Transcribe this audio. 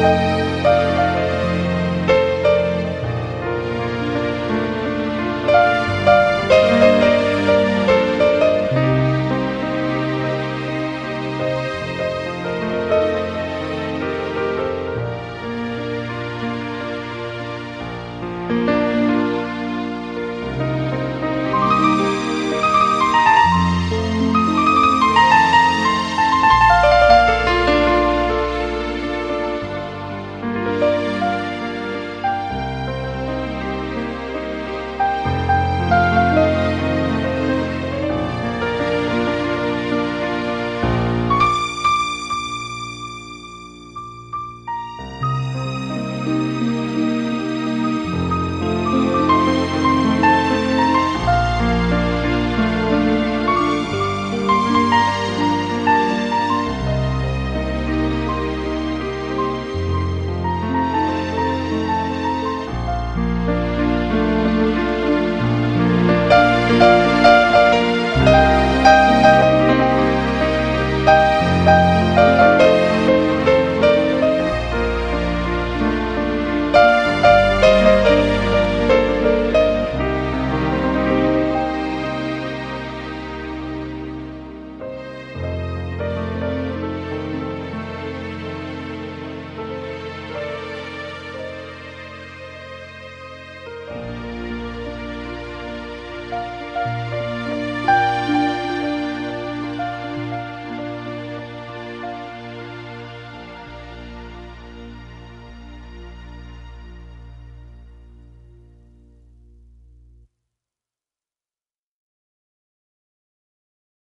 Música